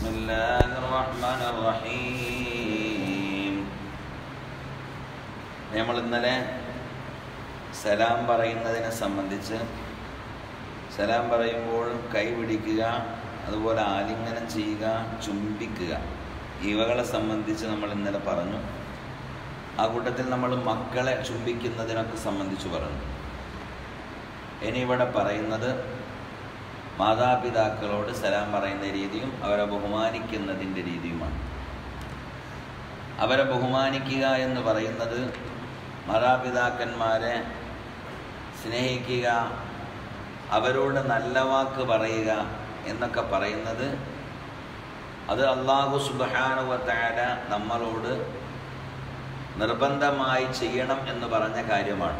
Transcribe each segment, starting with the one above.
بسم الله الرحمن الرحيم നമ്മൾ ഇന്നലെ സലാം പറയുന്നതിനെ സംബന്ധിച്ച് സലാം പറയുമ്പോൾ കൈ പിടിക്കുക അതുപോലെ ആലിംഗനം ചെയ്യുക ചുംബിക്കുക ഇവകളെ സംബന്ധിച്ച് നമ്മൾ ഇന്നലെ പറഞ്ഞു ആ കൂട്ടത്തിൽ നമ്മൾ മക്കളെ ചുംബിക്കുന്നതിനൊക്കെ സംബന്ധിച്ച് പറഞ്ഞു ഇനി ഇവിടെ പറയുന്നത് മാതാപിതാക്കളോട് സലാം പറയുന്ന രീതിയും അവരെ ബഹുമാനിക്കുന്നതിന്റെ രീതിയുമാണ്. അവരെ ബഹുമാനിക്കുക എന്ന് പറയുന്നത് മാതാപിതാക്കന്മാരെ സ്നേഹിക്കുക അവരോട് നല്ല വാക്ക് പറയുക എന്നൊക്കെ പറയുന്നത് അത് അള്ളാഹു സുബാനുവത്താര നമ്മളോട് നിർബന്ധമായി ചെയ്യണം എന്ന് പറഞ്ഞ കാര്യമാണ്.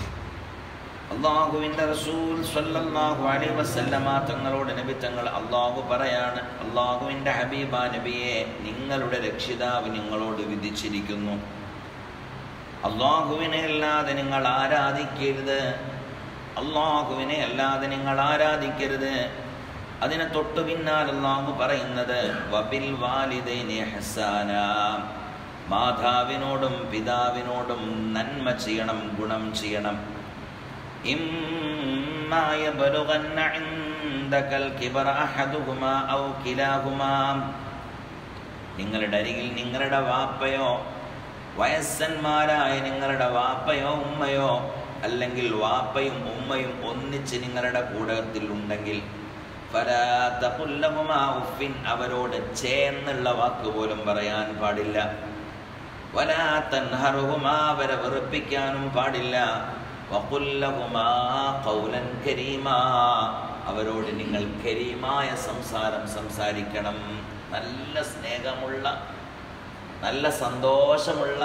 അള്ളാഹുവിന്റെ റസൂൽ സല്ലല്ലാഹു അലൈഹി വസല്ലമ തങ്ങളോട് നബി തങ്ങൾ അള്ളാഹു പറയാണ് അള്ളാഹുവിന്റെ ഹബീബ നബിയെ നിങ്ങളുടെ രക്ഷിതാവ് നിങ്ങളോട് വിധിച്ചിരിക്കുന്നു. അള്ളാഹുവിനെ അല്ലാതെ നിങ്ങൾ ആരാധിക്കരുത്. അള്ളാഹുവിനെ അല്ലാതെ നിങ്ങൾ ആരാധിക്കരുത്. അതിനെ തൊട്ടു പിന്നാൽ അള്ളാഹു പറയുന്നത് വബിൽ ഹസാന. മാതാവിനോടും പിതാവിനോടും നന്മ ചെയ്യണം ഗുണം ചെയ്യണം. إما يبلغن عندك الكبر أحدهما أو كلاهما നിങ്ങളുടെ അരികിൽ നിങ്ങളുടെ വാപ്പയോ വയസ്സന്മാരായ നിങ്ങളുടെ വാപ്പയോ ഉമ്മയോ അല്ലെങ്കിൽ വാപ്പയും ഉമ്മയും ഒന്നിച്ച് നിങ്ങളുടെ കൂടത്തിൽ ഉണ്ടെങ്കിൽ ഉഫിൻ അവരോട് ചേന്നുള്ള വാക്ക് പോലും പറയാൻ പാടില്ല വലാ തൻഹറുഹുമാ അവരെ വെറുപ്പിക്കാനും പാടില്ല കരീമാ അവരോട് നിങ്ങൾ കരീമായ സംസാരം സംസാരിക്കണം. നല്ല സ്നേഹമുള്ള നല്ല സന്തോഷമുള്ള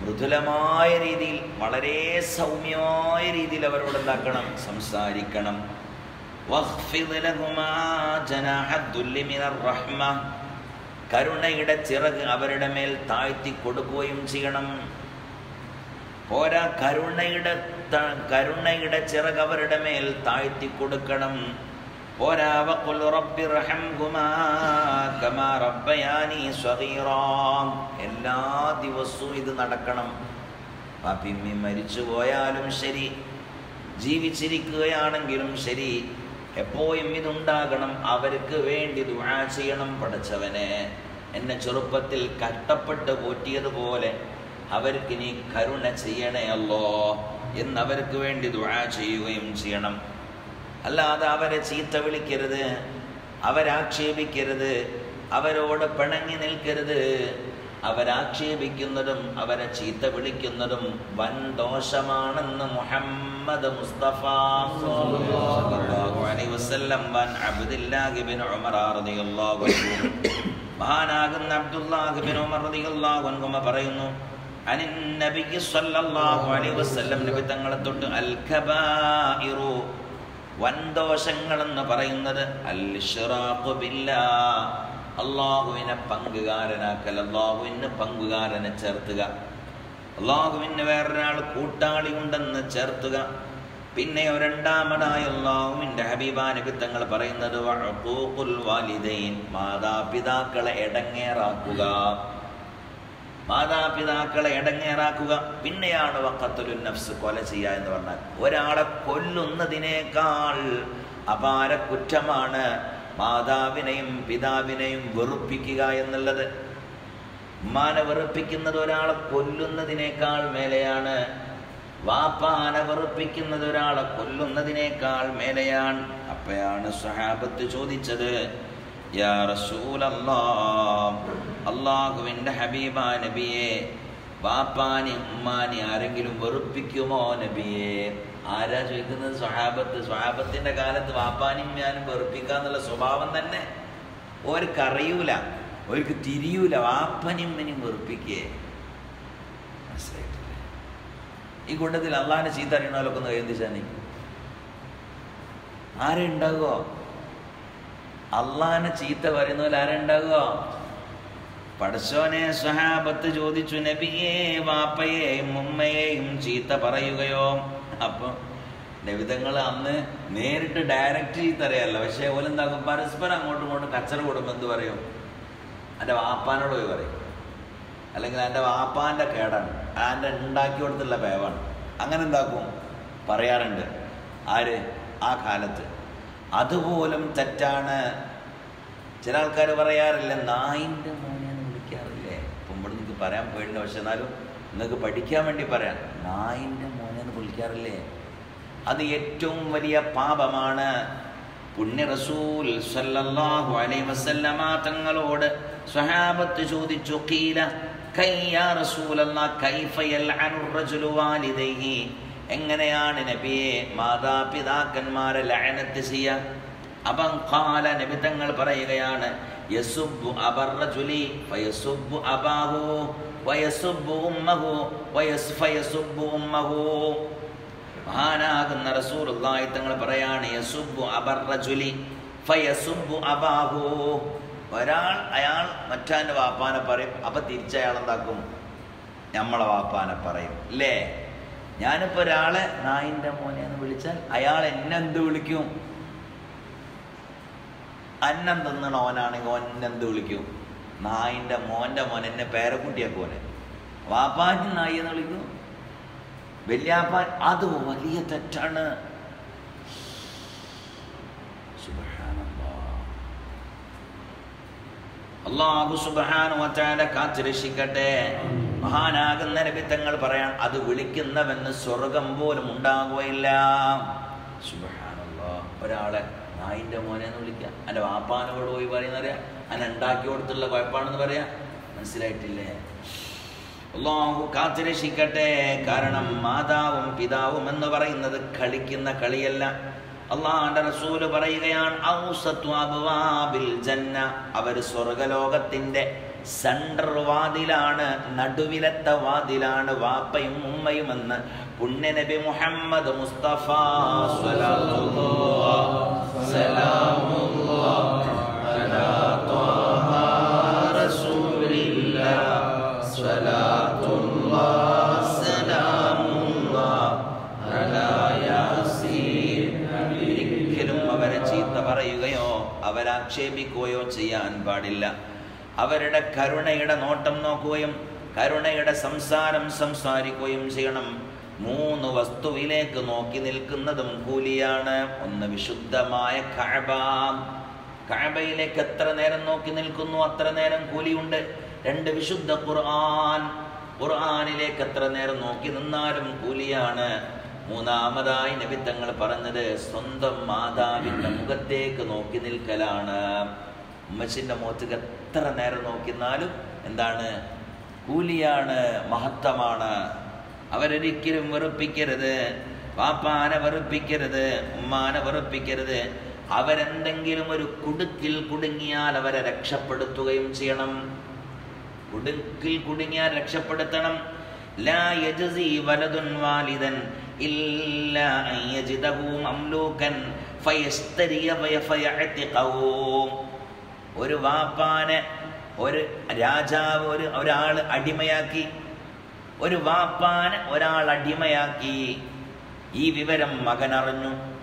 മൃദുലമായ രീതിയിൽ വളരെ സൗമ്യമായ രീതിയിൽ അവരോട് എന്താക്കണം സംസാരിക്കണം കരുണയുടെ ചിറക് അവരുടെ മേൽ താഴ്ത്തി കൊടുക്കുകയും ചെയ്യണം. പോരാ കരുണയുടെ കരുണയുടെ ചിറക് അവരുടെ മേൽ താഴ്ത്തി കൊടുക്കണം വഖുൽ കമാ എല്ലാ ദിവസവും ഇത് നടക്കണം. പാപ്പിമ്മി മരിച്ചു പോയാലും ശരി ജീവിച്ചിരിക്കുകയാണെങ്കിലും ശരി എപ്പോഴും ഇതുണ്ടാകണം. അവർക്ക് വേണ്ടി ദുആ ചെയ്യണം പഠിച്ചവനെ. എന്നെ ചെറുപ്പത്തിൽ കഷ്ടപ്പെട്ട് പോറ്റിയതുപോലെ അവർക്ക് നീ കരുണ ചെയ്യണേ അല്ലോ എന്നവർക്ക് വേണ്ടി ദുആ ചെയ്യുകയും ചെയ്യണം. അല്ലാതെ അവരെ ചീത്ത വിളിക്കരുത് അവരാക്ഷേപിക്കരുത് അവരോട് പിണങ്ങി നിൽക്കരുത്. അവരാക്ഷേപിക്കുന്നതും അവരെ ചീത്ത വിളിക്കുന്നതും വൻ ദോഷമാണെന്ന് മുഹമ്മദ് മുസ്തഫ വസല്ലം ഉമർ റളിയല്ലാഹു അൻഹു മഹാനാകുന്ന അബ്ദുല്ലാഹിബ്നു ഉമർ റളിയല്ലാഹു അൻഹു പറയുന്നു നബി തങ്ങളെ തൊട്ട് അൽ കബായിറു വൻദോഷങ്ങൾ എന്ന് പറയുന്നത് അൽ ഇഷ്റാഖു ബില്ലാ. അള്ളാഹുവിനെ പങ്കുകാരനാക്കൽ അള്ളാഹുവിന് പങ്കുകാരനെ ചേർത്തുക. അള്ളാഹുവിന് വേറൊരാൾ കൂട്ടാളി ഉണ്ടെന്ന് ചേർത്തുക. പിന്നെ രണ്ടാമതായി അള്ളാഹുവിന്റെ ഹബീബാനബി തങ്ങൾ പറയുന്നത് വാലിദൈൻ മാതാപിതാക്കളെ എടങ്ങേറാക്കുക മാതാപിതാക്കളെ ഇടങ്ങേറാക്കുക. പിന്നെയാണ് വക്കത്തുലു നഫ്സ് കൊല ചെയ്യുക എന്ന് പറഞ്ഞാൽ. ഒരാളെ കൊല്ലുന്നതിനേക്കാൾ അപാര കുറ്റമാണ് മാതാവിനെയും പിതാവിനെയും വെറുപ്പിക്കുക എന്നുള്ളത്. ഉമ്മാനെ വെറുപ്പിക്കുന്നത് ഒരാളെ കൊല്ലുന്നതിനേക്കാൾ മേലെയാണ്. വാപ്പാനെ വെറുപ്പിക്കുന്നത് ഒരാളെ കൊല്ലുന്നതിനേക്കാൾ മേലെയാണ്. അപ്പോഴാണ് സഹാബത്ത് ചോദിച്ചത് യാ റസൂലല്ലാ അള്ളാഹുവിന്റെ ഹബീബ നബിയെ വാപ്പാനി ഉമ്മാനി ആരെങ്കിലും വെറുപ്പിക്കുമോ നബിയെ? ആരാ ചോദിക്കുന്നത്? സ്വഹാബത്ത്. സ്വഹാബത്തിന്റെ കാലത്ത് വാപ്പാനും ഞാനും വെറുപ്പിക്കാന്നുള്ള സ്വഭാവം തന്നെ ഓർക്ക് തിരിയൂല. തിരിയൂല വാപ്പനിമ്മനും വെറുപ്പിക്കേ. മനസ്സിലായിട്ടില്ലേ? ഈ കൂട്ടത്തിൽ അള്ളാഹിനെ ചീത്ത അറിയണമല്ലൊക്കെ ഒന്ന് കൈന്തിച്ചാനി ആരുണ്ടാകുമോ അള്ളാഹിനെ ചീത്ത പറയുന്നതിൽ ആരെ ഉണ്ടാകുമോ പടച്ചോനെ സ്വഹാബത്ത് ചോദിച്ചു നബിയെ വാപ്പയെയും ഉമ്മയെയും ചീത്ത പറയുകയോ? അപ്പൊ നബിതങ്ങൾ അന്ന് നേരിട്ട് ഡയറക്റ്റ് ചീത്ത അറിയാമല്ലോ പക്ഷെ ഓലെന്താക്കും പരസ്പരം അങ്ങോട്ടും ഇങ്ങോട്ടും കച്ചറ കൂടുമ്പോൾ എന്ത് പറയും? എന്റെ വാപ്പാനോട് പോയി പറയും. അല്ലെങ്കിൽ എന്റെ വാപ്പാന്റെ കേടാണ്. എന്റെ ഉണ്ടാക്കി കൊടുത്തുള്ള പേവാണ്. അങ്ങനെ എന്താക്കും? പറയാറുണ്ട്. ആര്? ആ കാലത്ത്. അതുപോലും തെറ്റാണ്. ചില ആൾക്കാർ പറയാറില്ല നായിന്റെ മോനെ എന്ന് വിളിക്കാറില്ലേ ഇപ്പം ഇവിടെ നിങ്ങൾക്ക് പറയാൻ പേടില്ല. പക്ഷെ എന്നാലും നിങ്ങൾക്ക് പഠിക്കാൻ വേണ്ടി പറയാം. നായിന്റെ മോനെ എന്ന് വിളിക്കാറില്ലേ? അത് ഏറ്റവും വലിയ പാപമാണ്. പുണ്യ റസൂൽ സല്ലല്ലാഹു അലൈഹി വസല്ലമ തങ്ങളോട് സ്വഹാബത്ത് ചോദിച്ചു ഖീല കയ്യാ റസൂലല്ലാഹ് കൈഫ യൽഅനു റജുലു വാലിദൈഹി? എങ്ങനെയാണ് നബിയെ മാതാപിതാക്കന്മാരെ ലഅനത്ത് ചെയ്യാ? അപ്പം കാല നബി തങ്ങൾ പറയുകയാണ് യസുബ്ബു അബർ റജുലി ഫയസുബ്ബു അബാഹു വയസുബ്ബു ഉമ്മഹു വയസ് ഫയസുബ്ബു ഉമ്മഹു മഹാനാകുന്ന റസൂലുള്ളാഹി തങ്ങൾ പറയാണ് യസുബ്ബു അബർ റജുലി ഫയസുബ്ബു അബാഹു. ഒരാൾ അയാൾ മറ്റാന്റെ വാപ്പാനെ പറയും അപ്പൊ തിരിച്ചയാൾ എന്താക്കും? നമ്മളെ വാപ്പാനെ പറയും അല്ലേ ഞാനിപ്പോ ഒരാളെ നായിന്റെ മോനെ എന്ന് വിളിച്ചാൽ അയാൾ എന്നെ എന്ത് വിളിക്കും? അന്നം തിന്നണ ഓനാണെങ്കിൽ എന്ത് വിളിക്കും? നായിന്റെ മോന്റെ മോൻ എന്നെ പേരക്കുട്ടിയാക്കോനെ വാപ്പാൻ നായി എന്ന് വിളിക്കും. വല്യാപ്പാൻ അത് വലിയ തെറ്റാണ്. അള്ളാഹു സുബ്ഹാനഹു വതആല കാത്തുരക്ഷിക്കട്ടെ. മഹാനാകുന്ന രവിത്തങ്ങൾ പറയാൻ അത് വിളിക്കുന്നവെന്ന് സ്വർഗം പോലും ഉണ്ടാകുകയില്ല സുബ്ഹാനല്ലാഹ്. ഒരാളെ നായിന്റെ മോനെ എന്ന് വിളിക്കാം. അല്ല വാപ്പാനോട് പോയി പറയുന്നറിയാം അന്നെ ഉണ്ടാക്കി കൊടുത്തുള്ള കുഴപ്പമാണെന്ന് പറയാം. മനസ്സിലായിട്ടില്ലേ? അള്ളാഹു കാത്തുരക്ഷിക്കട്ടെ. കാരണം മാതാവും പിതാവും എന്ന് പറയുന്നത് കളിക്കുന്ന കളിയല്ല. അള്ളാഹുന്റെ റസൂൽ പറയുകയാണ് ജന്ന അവർ സ്വർഗലോകത്തിന്റെ സെൻട്രർ വാതിലാണ് നടുവിലത്തെ വാതിലാണ് വാപ്പയും ഉമ്മയും എന്ന് പുണ്യനബി മുഹമ്മദ് മുസ്തഫ പാടില്ല. അവരുടെ കരുണയുടെ നോട്ടം നോക്കുകയും കരുണയുടെ സംസാരം സംസാരിക്കുകയും ചെയ്യണം. മൂന്ന് വസ്തുവിലേക്ക് നോക്കി നിൽക്കുന്നതും കൂലിയാണ്. ഒന്ന് വിശുദ്ധമായ കഴബ കഴബയിലേക്ക് എത്ര നേരം നോക്കി നിൽക്കുന്നു അത്ര നേരം കൂലിയുണ്ട്. രണ്ട് വിശുദ്ധ ഖുർആൻ. ഖുർആാനിലേക്ക് എത്ര നേരം നോക്കി നിന്നാലും കൂലിയാണ്. മൂന്നാമതായി നബിത്തങ്ങൾ പറഞ്ഞത് സ്വന്തം മാതാവിന്റെ മുഖത്തേക്ക് നോക്കി നിൽക്കലാണ്. ഉമ്മച്ചിന്റെ മുഖത്തേക്ക് എത്ര നേരം നോക്കിന്നാലും എന്താണ്? കൂലിയാണ് മഹത്വമാണ്. അവരൊരിക്കലും വെറുപ്പിക്കരുത്. പാപ്പാനെ വെറുപ്പിക്കരുത്. ഉമ്മാനെ വെറുപ്പിക്കരുത്. അവരെന്തെങ്കിലും ഒരു കുടുക്കിൽ കുടുങ്ങിയാൽ അവരെ രക്ഷപ്പെടുത്തുകയും ചെയ്യണം. കുടുക്കിൽ കുടുങ്ങിയാൽ രക്ഷപ്പെടുത്തണം. ഇല്ലാ ഒരു വാപ്പാനെ ഒരു രാജാവ് ഒരു ഒരാൾ അടിമയാക്കി. ഒരു വാപ്പാനെ ഒരാൾ അടിമയാക്കി. ഈ വിവരം മകൻ അറിഞ്ഞു.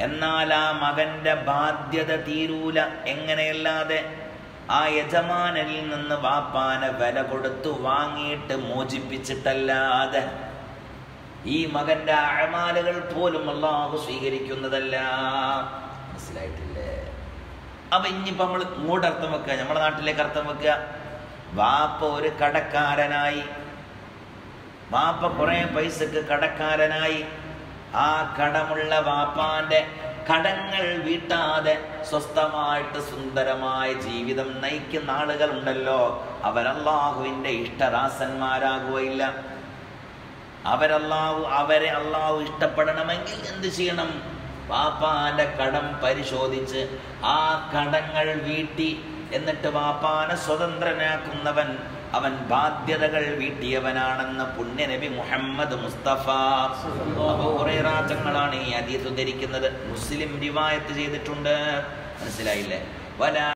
എന്നാൽ ആ മകന്റെ ബാധ്യത തീരൂല. എങ്ങനെയല്ലാതെ? ആ യജമാനിൽ നിന്ന് വാപ്പാനെ വില കൊടുത്തു വാങ്ങിയിട്ട് മോചിപ്പിച്ചിട്ടല്ലാതെ. ഈ മകന്റെ അഴമാലുകൾ പോലും അള്ളാഹു സ്വീകരിക്കുന്നതല്ല. മനസ്സിലായിട്ടില്ലേ? അപ്പൊ ഇനിയിപ്പോ നമ്മൾ ഇങ്ങോട്ട് അർത്ഥം വെക്കുക. നമ്മുടെ നാട്ടിലേക്ക് അർത്ഥം വെക്കുക. വാപ്പ ഒരു കടക്കാരനായി. വാപ്പ കുറെ പൈസക്ക് കടക്കാരനായി. ആ കടമുള്ള വാപ്പാന്റെ കടങ്ങൾ വീട്ടാതെ സ്വസ്ഥമായിട്ട് സുന്ദരമായ ജീവിതം നയിക്കുന്ന ആളുകൾ ഉണ്ടല്ലോ അവരല്ലാഹുവിന്റെ ഇഷ്ടദാസന്മാരാകുകയില്ല. അവരല്ലാഹു അവരെ അള്ളാഹു ഇഷ്ടപ്പെടണമെങ്കിൽ എന്ത് ചെയ്യണം? പാപ്പാന്റെ കടം പരിശോധിച്ച് ആ കടങ്ങൾ വീട്ടി. എന്നിട്ട് വാപ്പാനെ സ്വതന്ത്രനാക്കുന്നവൻ അവൻ ബാധ്യതകൾ വീട്ടിയവനാണെന്ന് പുണ്യനബി മുഹമ്മദ് മുസ്തഫ. തങ്ങളാണ് ഈ ഹദീസ് ഉദ്ധരിക്കുന്നത്. മുസ്ലിം റിവായത്ത് ചെയ്തിട്ടുണ്ട്. മനസ്സിലായില്ലേ? വലാ